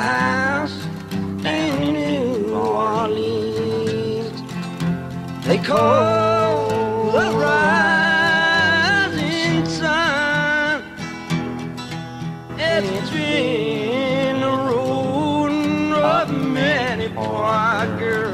house in New Orleans. They call the rising sun. It's been the ruin of many poor girls.